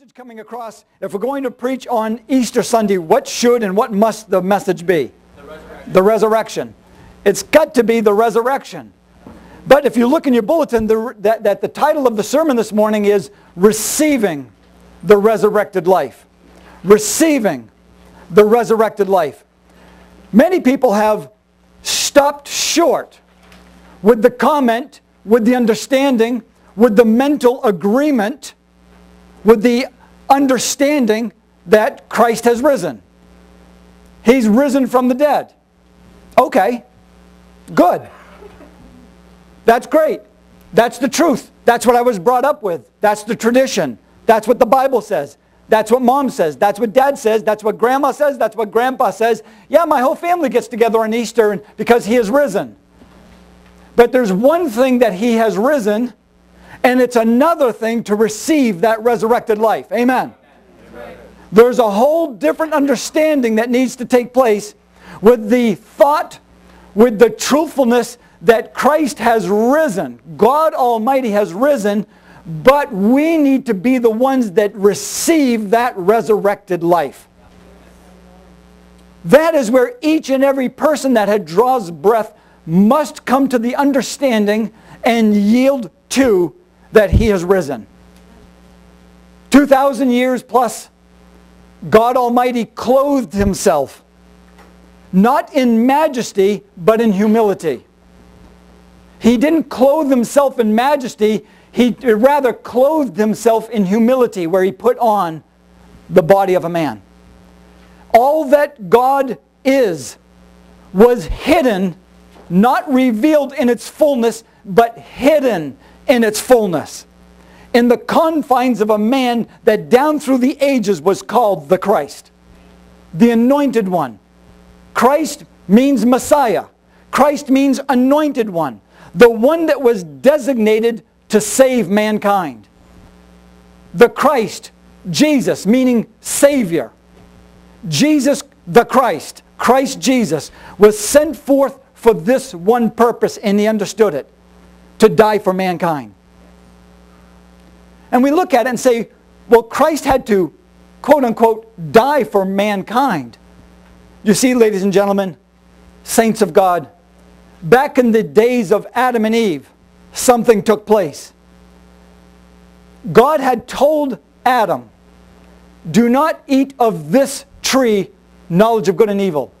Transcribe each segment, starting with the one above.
message coming across, if we're going to preach on Easter Sunday, what should and what must the message be? The resurrection. The resurrection. It's got to be the resurrection. But if you look in your bulletin, the, that, that the title of the sermon this morning is Receiving the Resurrected Life. Receiving the Resurrected Life. Many people have stopped short with the comment, with the understanding, with the mental agreement with the understanding that Christ has risen. He's risen from the dead. Okay, good. That's great. That's the truth. That's what I was brought up with. That's the tradition. That's what the Bible says. That's what mom says. That's what dad says. That's what grandma says. That's what grandpa says. Yeah, my whole family gets together on Easter because he has risen. But there's one thing that he has risen and it's another thing to receive that resurrected life. Amen. Amen. There's a whole different understanding that needs to take place with the thought, with the truthfulness that Christ has risen. God Almighty has risen, but we need to be the ones that receive that resurrected life. That is where each and every person that had draws breath must come to the understanding and yield to that he has risen. 2,000 years plus, God Almighty clothed himself, not in majesty, but in humility. He didn't clothe himself in majesty, he rather clothed himself in humility, where he put on the body of a man. All that God is was hidden, not revealed in its fullness, but hidden in its fullness. In the confines of a man that down through the ages was called the Christ, the anointed one. Christ means Messiah. Christ means anointed one, the one that was designated to save mankind. The Christ, Jesus, meaning Savior. Jesus the Christ, Christ Jesus, was sent forth for this one purpose and he understood it to die for mankind. And we look at it and say, well, Christ had to, quote unquote, die for mankind. You see, ladies and gentlemen, saints of God, back in the days of Adam and Eve, something took place. God had told Adam, do not eat of this tree, knowledge of good and evil.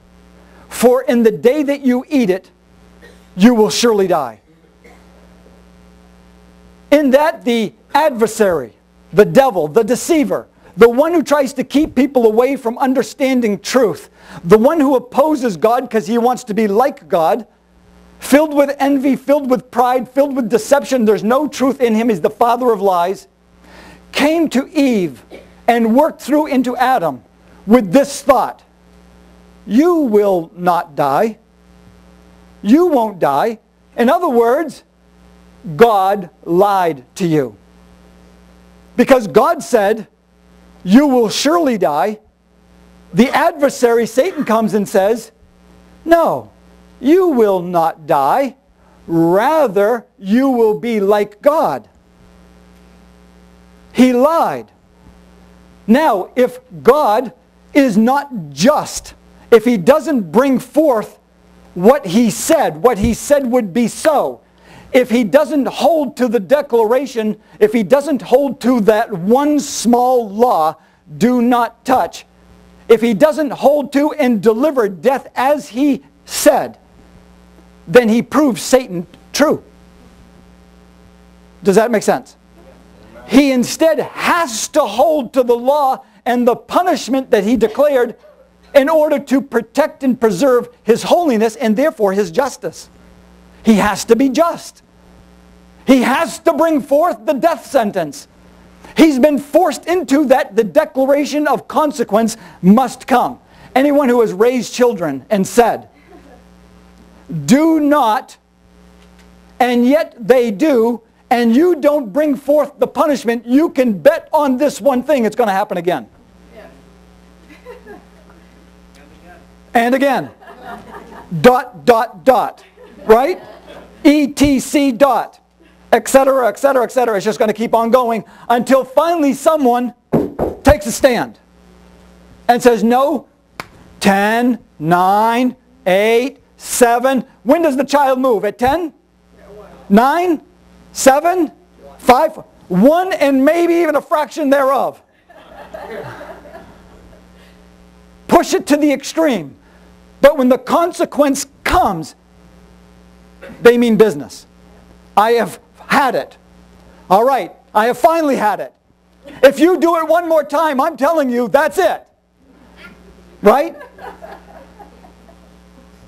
For in the day that you eat it, you will surely die. In that the adversary, the devil, the deceiver, the one who tries to keep people away from understanding truth, the one who opposes God because he wants to be like God, filled with envy, filled with pride, filled with deception, there's no truth in him, he's the father of lies, came to Eve and worked through into Adam with this thought. You will not die. You won't die. In other words, God lied to you. Because God said, you will surely die. The adversary, Satan, comes and says, no, you will not die. Rather, you will be like God. He lied. Now, if God is not just, if he doesn't bring forth what he said, what he said would be so, if he doesn't hold to the declaration, if he doesn't hold to that one small law, do not touch, if he doesn't hold to and deliver death as he said, then he proves Satan true. Does that make sense? He instead has to hold to the law and the punishment that he declared in order to protect and preserve his holiness and therefore his justice. He has to be just. He has to bring forth the death sentence. He's been forced into that the declaration of consequence must come. Anyone who has raised children and said, do not, and yet they do, and you don't bring forth the punishment, you can bet on this one thing, it's going to happen again. and again. dot, dot, dot. Right? ETC dot. Etc., etc., etc. It's just going to keep on going until finally someone takes a stand and says, no, 10, 9, 8, 7. When does the child move? At 10? 9? 7? 5? 1 and maybe even a fraction thereof. Push it to the extreme. But when the consequence comes, they mean business. I have had it. All right, I have finally had it. If you do it one more time, I'm telling you, that's it. Right?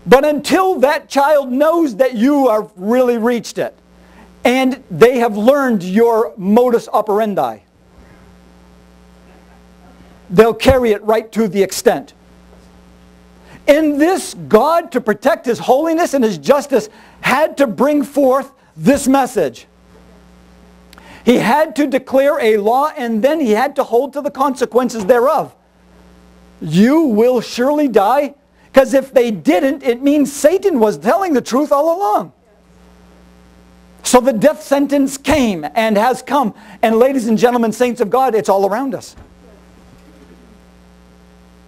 But until that child knows that you have really reached it, and they have learned your modus operandi, they'll carry it right to the extent. In this, God, to protect His holiness and His justice, had to bring forth this message. He had to declare a law and then he had to hold to the consequences thereof. You will surely die. Because if they didn't, it means Satan was telling the truth all along. So the death sentence came and has come. And ladies and gentlemen, saints of God, it's all around us.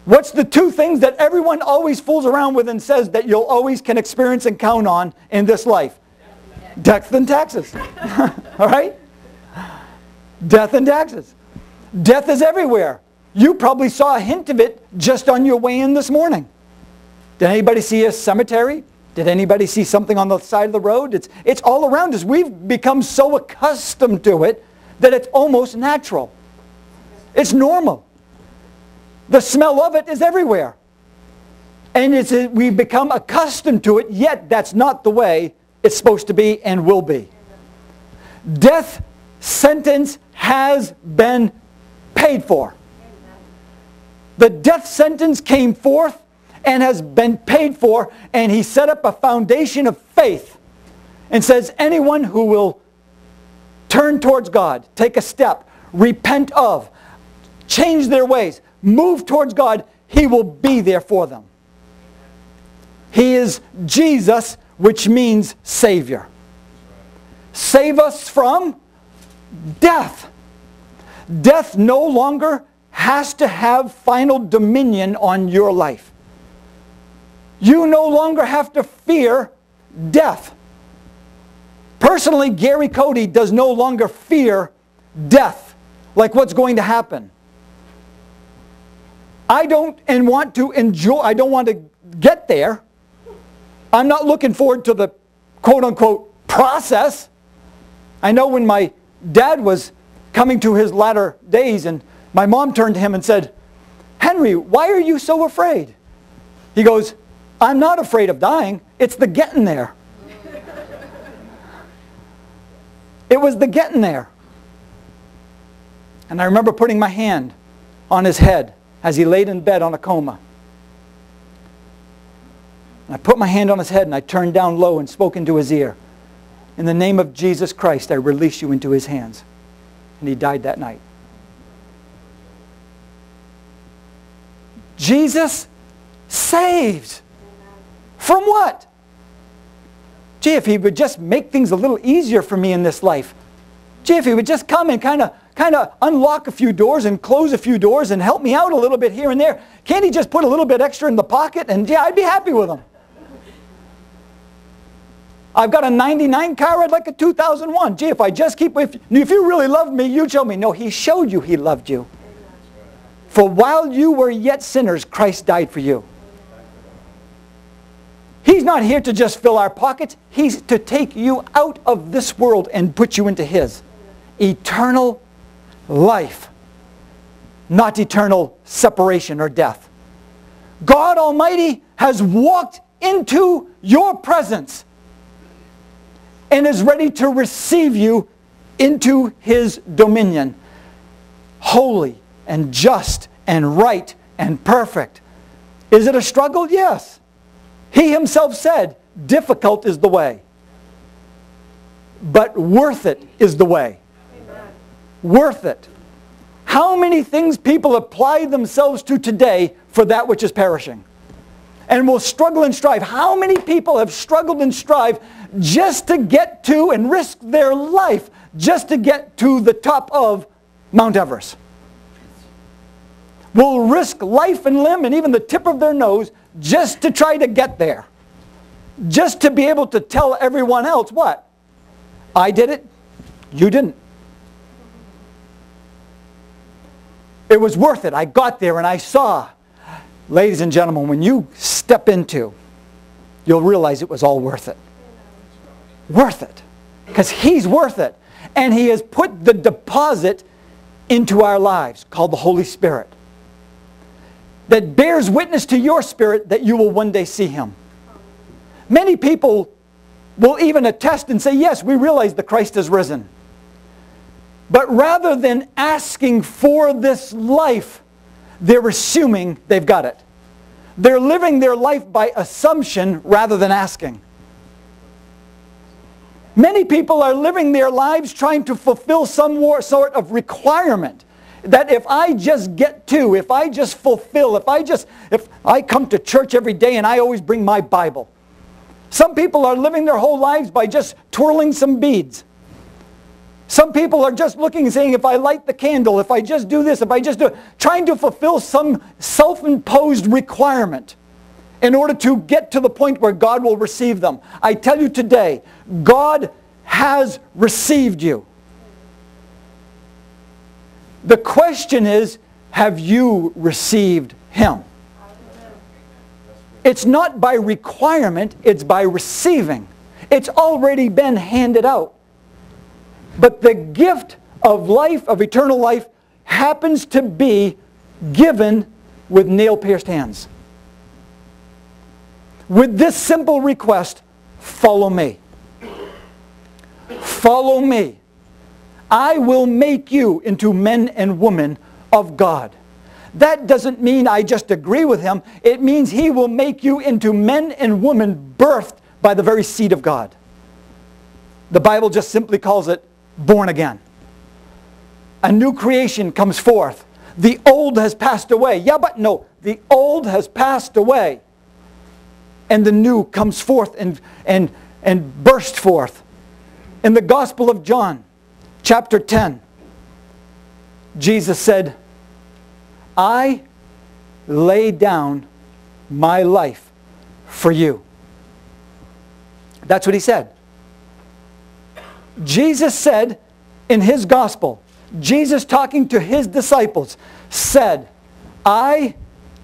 What's the two things that everyone always fools around with and says that you'll always can experience and count on in this life? Death and taxes. all right? Death and taxes. Death is everywhere. You probably saw a hint of it just on your way in this morning. Did anybody see a cemetery? Did anybody see something on the side of the road? It's, it's all around us. We've become so accustomed to it that it's almost natural. It's normal. The smell of it is everywhere. And it's, we've become accustomed to it, yet that's not the way it's supposed to be and will be. Death sentence has been paid for. The death sentence came forth and has been paid for, and he set up a foundation of faith and says anyone who will turn towards God, take a step, repent of, change their ways, move towards God, he will be there for them. He is Jesus, which means Savior. Save us from death. Death no longer has to have final dominion on your life. You no longer have to fear death. Personally, Gary Cote does no longer fear death, like what's going to happen. I don't and want to enjoy, I don't want to get there. I'm not looking forward to the quote unquote process. I know when my dad was coming to his latter days and my mom turned to him and said, Henry, why are you so afraid? He goes, I'm not afraid of dying. It's the getting there. it was the getting there. And I remember putting my hand on his head as he laid in bed on a coma. And I put my hand on his head and I turned down low and spoke into his ear. In the name of Jesus Christ, I release you into his hands. And he died that night. Jesus saved. From what? Gee, if he would just make things a little easier for me in this life. Gee, if he would just come and kind of kind of unlock a few doors and close a few doors and help me out a little bit here and there. Can't he just put a little bit extra in the pocket? And yeah, I'd be happy with him. I've got a 99 car, I'd like a 2001. Gee, if I just keep, if, if you really loved me, you'd show me. No, he showed you he loved you. For while you were yet sinners, Christ died for you. He's not here to just fill our pockets. He's to take you out of this world and put you into his. Eternal life, not eternal separation or death. God Almighty has walked into your presence and is ready to receive you into his dominion. Holy and just and right and perfect. Is it a struggle? Yes. He himself said, difficult is the way. But worth it is the way. Worth it. How many things people apply themselves to today for that which is perishing? And will struggle and strive. How many people have struggled and strive just to get to and risk their life just to get to the top of Mount Everest. will risk life and limb and even the tip of their nose just to try to get there. Just to be able to tell everyone else what? I did it, you didn't. It was worth it. I got there and I saw. Ladies and gentlemen, when you step into, you'll realize it was all worth it. Worth it. Because He's worth it. And He has put the deposit into our lives called the Holy Spirit that bears witness to your spirit that you will one day see Him. Many people will even attest and say, yes, we realize the Christ has risen. But rather than asking for this life, they're assuming they've got it. They're living their life by assumption rather than asking. Many people are living their lives trying to fulfill some sort of requirement that if I just get to, if I just fulfill, if I just, if I come to church every day and I always bring my Bible. Some people are living their whole lives by just twirling some beads. Some people are just looking and saying, if I light the candle, if I just do this, if I just do it, trying to fulfill some self-imposed requirement in order to get to the point where God will receive them. I tell you today, God has received you. The question is, have you received Him? It's not by requirement, it's by receiving. It's already been handed out. But the gift of life, of eternal life, happens to be given with nail-pierced hands. With this simple request, follow me. Follow me. I will make you into men and women of God. That doesn't mean I just agree with him. It means he will make you into men and women birthed by the very seed of God. The Bible just simply calls it born again. A new creation comes forth. The old has passed away. Yeah, but no, the old has passed away. And the new comes forth and, and, and burst forth. In the Gospel of John, chapter 10, Jesus said, I lay down my life for you. That's what he said. Jesus said in his gospel, Jesus talking to his disciples said, I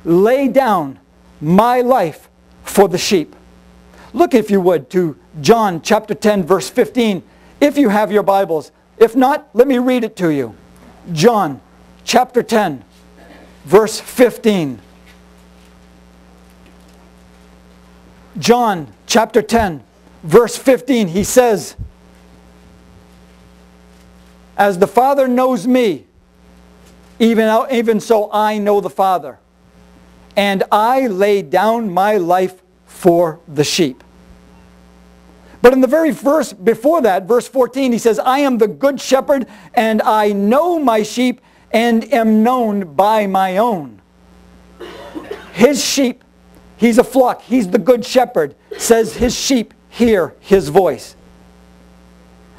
lay down my life for the sheep. Look, if you would, to John chapter 10, verse 15, if you have your Bibles. If not, let me read it to you. John chapter 10, verse 15. John chapter 10, verse 15, he says, as the Father knows me, even, even so I know the Father. And I lay down my life for the sheep. But in the very verse before that, verse 14, he says, I am the good shepherd, and I know my sheep, and am known by my own. His sheep, he's a flock, he's the good shepherd, says his sheep hear his voice.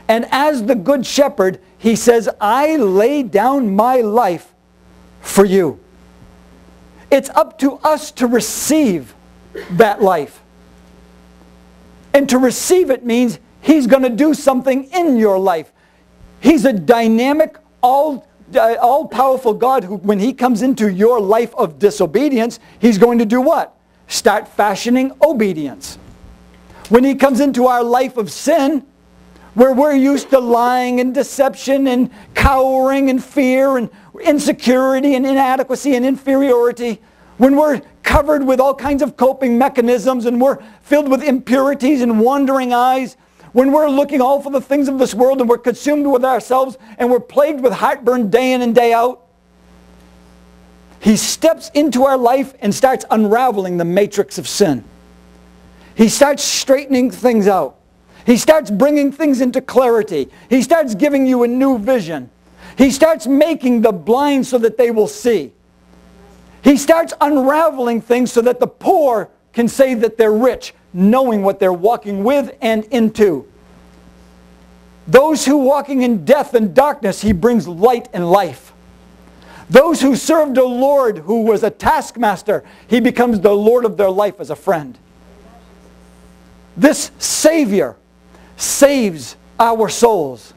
And as the good shepherd, he says, I lay down my life for you. It's up to us to receive that life. And to receive it means he's going to do something in your life. He's a dynamic, all, uh, all-powerful God who, when he comes into your life of disobedience, he's going to do what? Start fashioning obedience. When he comes into our life of sin, where we're used to lying and deception and cowering and fear and insecurity and inadequacy and inferiority, when we're covered with all kinds of coping mechanisms and we're filled with impurities and wandering eyes, when we're looking all for the things of this world and we're consumed with ourselves and we're plagued with heartburn day in and day out, he steps into our life and starts unraveling the matrix of sin. He starts straightening things out. He starts bringing things into clarity. He starts giving you a new vision. He starts making the blind so that they will see. He starts unraveling things so that the poor can say that they're rich, knowing what they're walking with and into. Those who walking in death and darkness, he brings light and life. Those who served a Lord who was a taskmaster, he becomes the Lord of their life as a friend. This Savior saves our souls.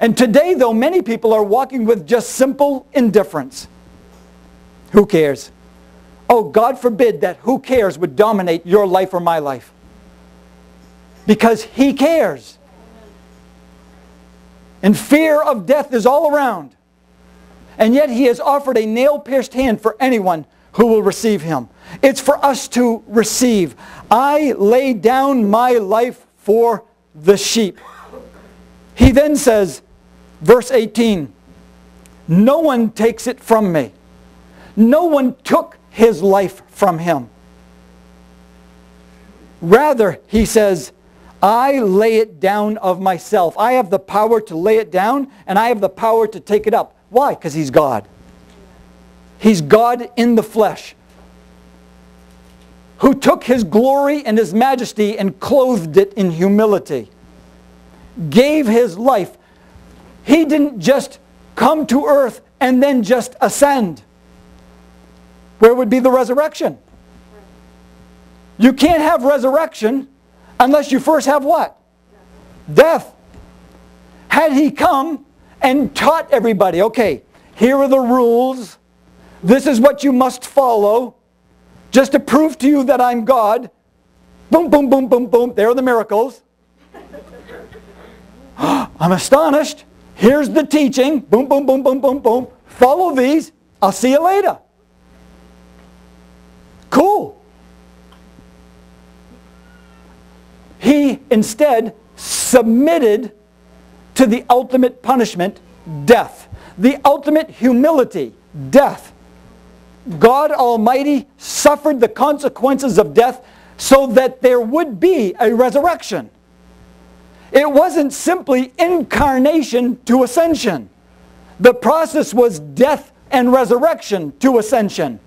And today, though, many people are walking with just simple indifference. Who cares? Oh, God forbid that who cares would dominate your life or my life. Because He cares. And fear of death is all around. And yet He has offered a nail-pierced hand for anyone who will receive Him. It's for us to receive. I lay down my life for the sheep. He then says, verse 18, No one takes it from me. No one took his life from him. Rather, he says, I lay it down of myself. I have the power to lay it down, and I have the power to take it up. Why? Because he's God. He's God in the flesh who took his glory and his majesty and clothed it in humility, gave his life. He didn't just come to earth and then just ascend. Where would be the resurrection? You can't have resurrection unless you first have what? Death. Had he come and taught everybody, okay, here are the rules. This is what you must follow just to prove to you that I'm God. Boom, boom, boom, boom, boom. There are the miracles. I'm astonished. Here's the teaching. Boom, boom, boom, boom, boom, boom. Follow these. I'll see you later. Cool. He instead submitted to the ultimate punishment, death. The ultimate humility, death. God Almighty suffered the consequences of death so that there would be a resurrection. It wasn't simply incarnation to ascension. The process was death and resurrection to ascension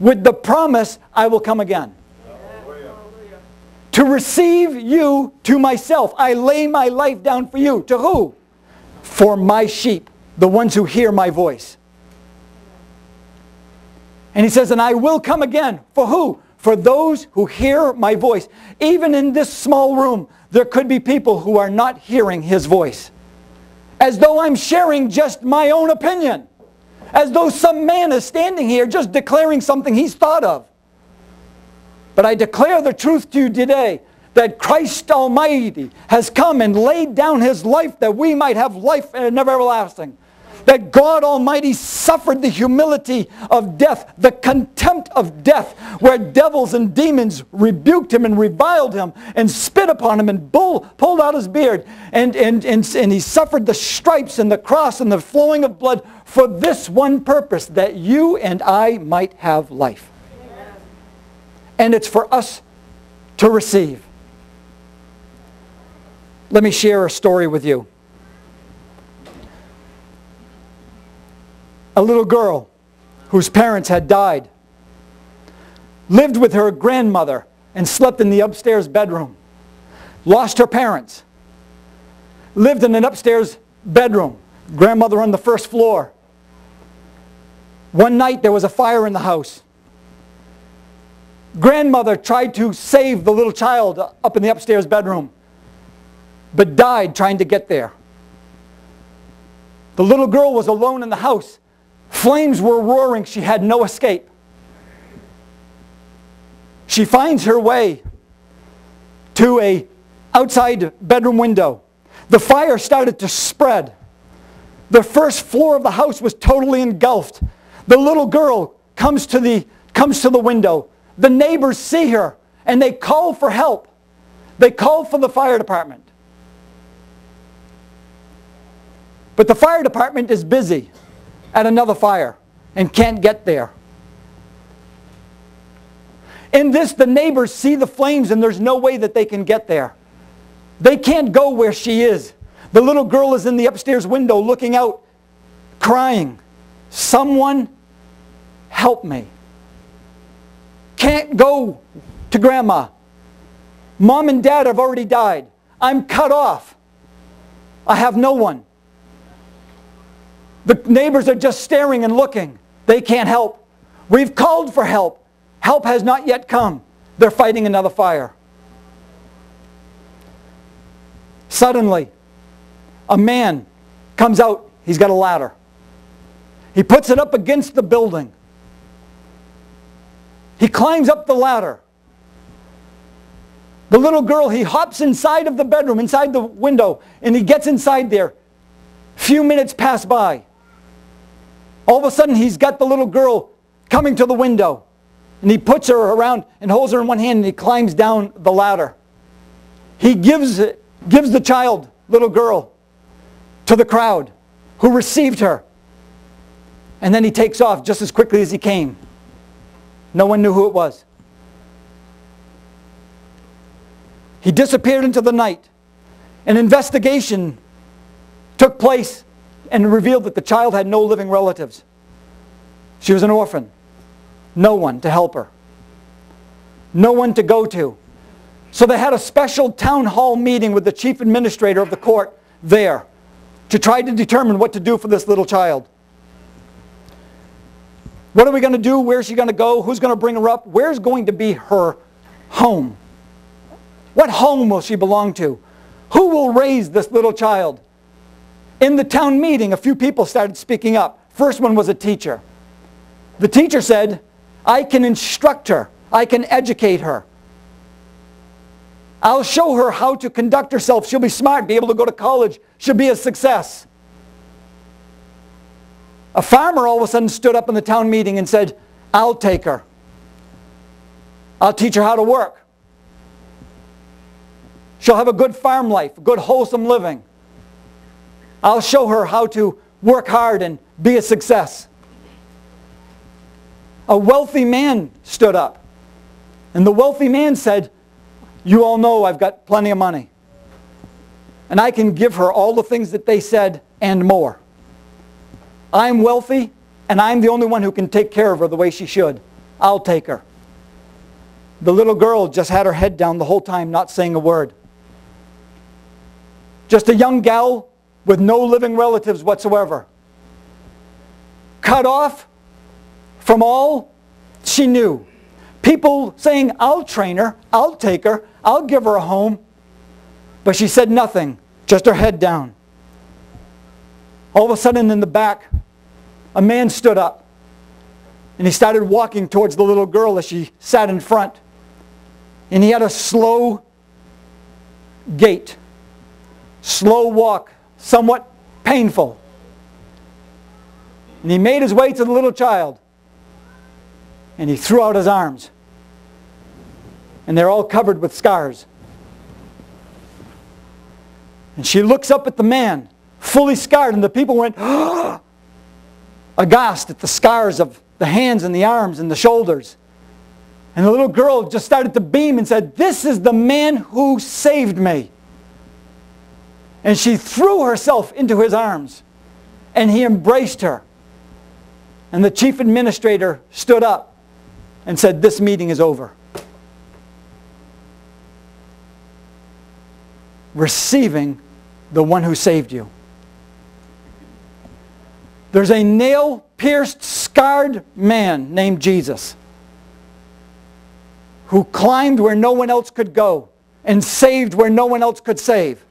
with the promise, I will come again. To receive you to myself. I lay my life down for you. To who? For my sheep, the ones who hear my voice. And he says, and I will come again. For who? For those who hear my voice. Even in this small room, there could be people who are not hearing his voice. As though I'm sharing just my own opinion. As though some man is standing here just declaring something he's thought of. But I declare the truth to you today that Christ Almighty has come and laid down his life that we might have life and never everlasting that God Almighty suffered the humility of death, the contempt of death, where devils and demons rebuked him and reviled him and spit upon him and bull, pulled out his beard. And, and, and, and he suffered the stripes and the cross and the flowing of blood for this one purpose, that you and I might have life. And it's for us to receive. Let me share a story with you. A little girl whose parents had died, lived with her grandmother and slept in the upstairs bedroom, lost her parents, lived in an upstairs bedroom, grandmother on the first floor. One night there was a fire in the house. Grandmother tried to save the little child up in the upstairs bedroom, but died trying to get there. The little girl was alone in the house Flames were roaring. She had no escape. She finds her way to a outside bedroom window. The fire started to spread. The first floor of the house was totally engulfed. The little girl comes to the, comes to the window. The neighbors see her and they call for help. They call for the fire department. But the fire department is busy at another fire and can't get there. In this, the neighbors see the flames and there's no way that they can get there. They can't go where she is. The little girl is in the upstairs window looking out, crying, Someone help me. Can't go to grandma. Mom and dad have already died. I'm cut off. I have no one. The neighbors are just staring and looking. They can't help. We've called for help. Help has not yet come. They're fighting another fire. Suddenly, a man comes out. He's got a ladder. He puts it up against the building. He climbs up the ladder. The little girl, he hops inside of the bedroom, inside the window, and he gets inside there. Few minutes pass by. All of a sudden, he's got the little girl coming to the window. And he puts her around and holds her in one hand and he climbs down the ladder. He gives, gives the child, little girl, to the crowd who received her. And then he takes off just as quickly as he came. No one knew who it was. He disappeared into the night. An investigation took place and revealed that the child had no living relatives. She was an orphan. No one to help her. No one to go to. So they had a special town hall meeting with the chief administrator of the court there to try to determine what to do for this little child. What are we going to do? Where's she going to go? Who's going to bring her up? Where's going to be her home? What home will she belong to? Who will raise this little child? In the town meeting, a few people started speaking up. First one was a teacher. The teacher said, I can instruct her. I can educate her. I'll show her how to conduct herself. She'll be smart, be able to go to college. She'll be a success. A farmer all of a sudden stood up in the town meeting and said, I'll take her. I'll teach her how to work. She'll have a good farm life, good wholesome living. I'll show her how to work hard and be a success. A wealthy man stood up. And the wealthy man said, you all know I've got plenty of money. And I can give her all the things that they said and more. I'm wealthy, and I'm the only one who can take care of her the way she should. I'll take her. The little girl just had her head down the whole time, not saying a word. Just a young gal with no living relatives whatsoever. Cut off from all she knew. People saying, I'll train her, I'll take her, I'll give her a home. But she said nothing, just her head down. All of a sudden in the back, a man stood up and he started walking towards the little girl as she sat in front. And he had a slow gait, slow walk, somewhat painful. And he made his way to the little child and he threw out his arms. And they're all covered with scars. And she looks up at the man, fully scarred, and the people went, oh, aghast at the scars of the hands and the arms and the shoulders. And the little girl just started to beam and said, This is the man who saved me. And she threw herself into his arms. And he embraced her. And the chief administrator stood up and said, This meeting is over. Receiving the one who saved you. There's a nail pierced, scarred man named Jesus who climbed where no one else could go and saved where no one else could save.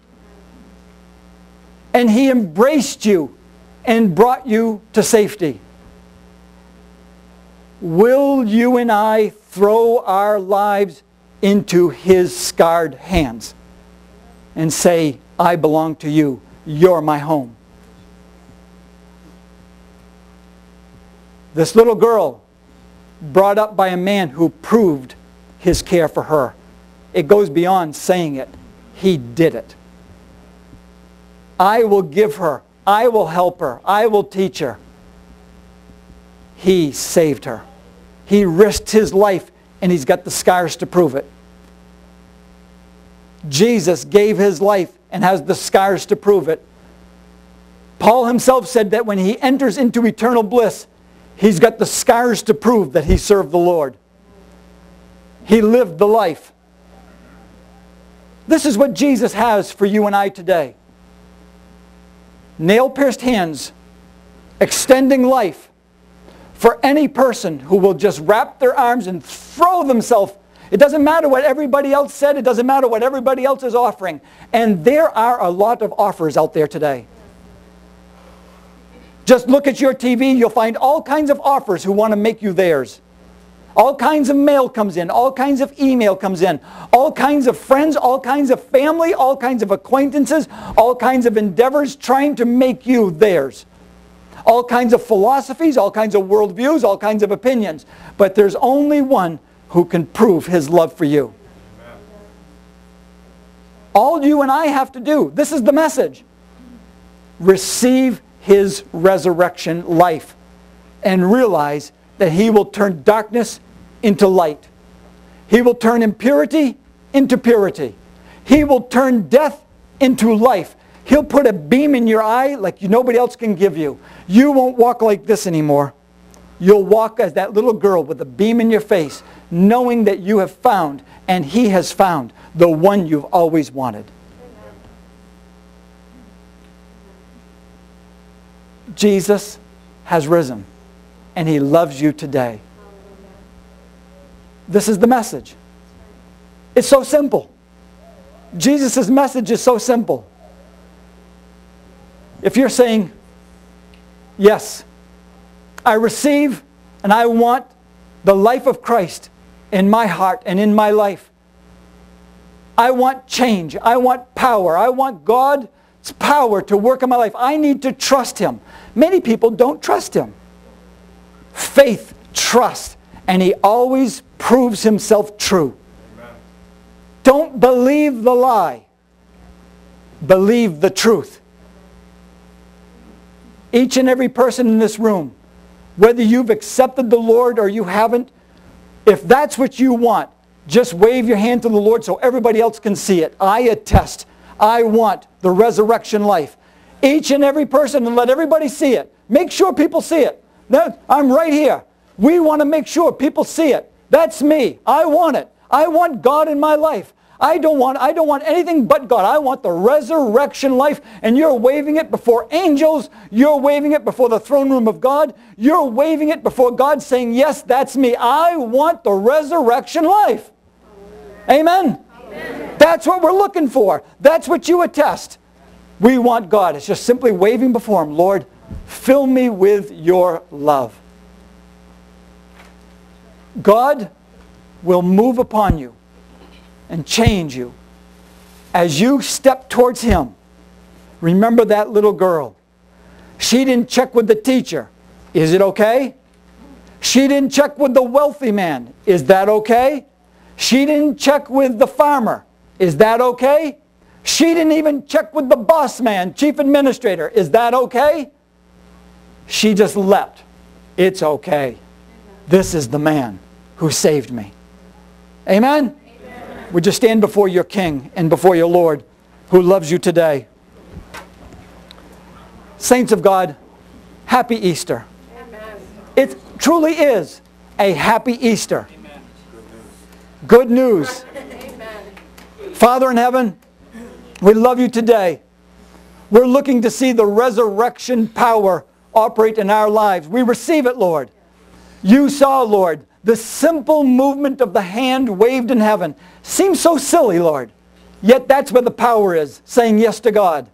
And he embraced you and brought you to safety. Will you and I throw our lives into his scarred hands and say, I belong to you. You're my home. This little girl, brought up by a man who proved his care for her. It goes beyond saying it. He did it. I will give her. I will help her. I will teach her. He saved her. He risked his life and he's got the scars to prove it. Jesus gave his life and has the scars to prove it. Paul himself said that when he enters into eternal bliss, He's got the scars to prove that he served the Lord. He lived the life. This is what Jesus has for you and I today. Nail-pierced hands, extending life for any person who will just wrap their arms and throw themselves. It doesn't matter what everybody else said. It doesn't matter what everybody else is offering. And there are a lot of offers out there today. Just look at your TV. You'll find all kinds of offers who want to make you theirs. All kinds of mail comes in. All kinds of email comes in. All kinds of friends, all kinds of family, all kinds of acquaintances, all kinds of endeavors trying to make you theirs. All kinds of philosophies, all kinds of worldviews, all kinds of opinions. But there's only one who can prove his love for you. All you and I have to do, this is the message. Receive his resurrection life and realize that he will turn darkness into light. He will turn impurity into purity. He will turn death into life. He'll put a beam in your eye like nobody else can give you. You won't walk like this anymore. You'll walk as that little girl with a beam in your face, knowing that you have found, and he has found, the one you've always wanted. Jesus has risen, and he loves you today. This is the message. It's so simple. Jesus' message is so simple. If you're saying, Yes, I receive and I want the life of Christ in my heart and in my life. I want change. I want power. I want God's power to work in my life. I need to trust Him. Many people don't trust Him. Faith, trust, and He always proves Himself true. Amen. Don't believe the lie. Believe the truth. Each and every person in this room, whether you've accepted the Lord or you haven't, if that's what you want, just wave your hand to the Lord so everybody else can see it. I attest. I want the resurrection life. Each and every person and let everybody see it. Make sure people see it. I'm right here. We want to make sure people see it. That's me. I want it. I want God in my life. I don't want, I don't want anything but God. I want the resurrection life. And you're waving it before angels. You're waving it before the throne room of God. You're waving it before God saying, yes, that's me. I want the resurrection life. Amen? Amen. That's what we're looking for. That's what you attest. We want God. It's just simply waving before him. Lord, fill me with your love. God will move upon you and change you. As you step towards Him, remember that little girl. She didn't check with the teacher. Is it okay? She didn't check with the wealthy man. Is that okay? She didn't check with the farmer. Is that okay? She didn't even check with the boss man, chief administrator. Is that okay? She just leapt. It's okay. This is the man who saved me. Amen? Would you stand before your King and before your Lord who loves you today? Saints of God, happy Easter. Amen. It truly is a happy Easter. Amen. Good news. Amen. Father in heaven, we love you today. We're looking to see the resurrection power operate in our lives. We receive it, Lord. You saw, Lord, the simple movement of the hand waved in heaven seems so silly, Lord. Yet that's where the power is, saying yes to God.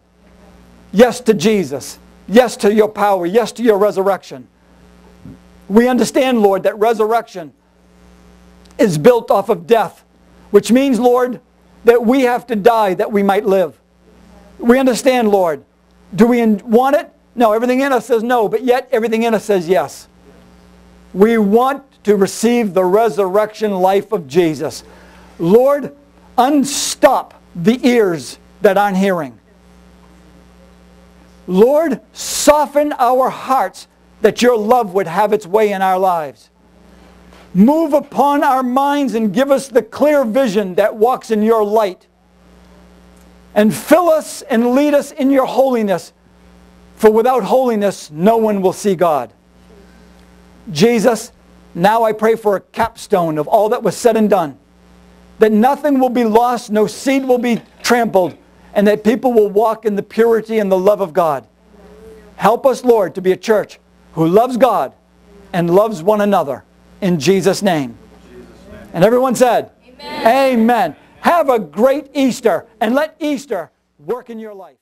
Yes to Jesus. Yes to your power. Yes to your resurrection. We understand, Lord, that resurrection is built off of death, which means, Lord, that we have to die that we might live. We understand, Lord. Do we want it? No, everything in us says no, but yet everything in us says yes. We want to receive the resurrection life of Jesus. Lord, unstop the ears that aren't hearing. Lord, soften our hearts that your love would have its way in our lives. Move upon our minds and give us the clear vision that walks in your light. And fill us and lead us in your holiness. For without holiness, no one will see God. Jesus, now I pray for a capstone of all that was said and done. That nothing will be lost, no seed will be trampled, and that people will walk in the purity and the love of God. Help us, Lord, to be a church who loves God and loves one another. In Jesus' name. And everyone said, Amen. Amen. Have a great Easter and let Easter work in your life.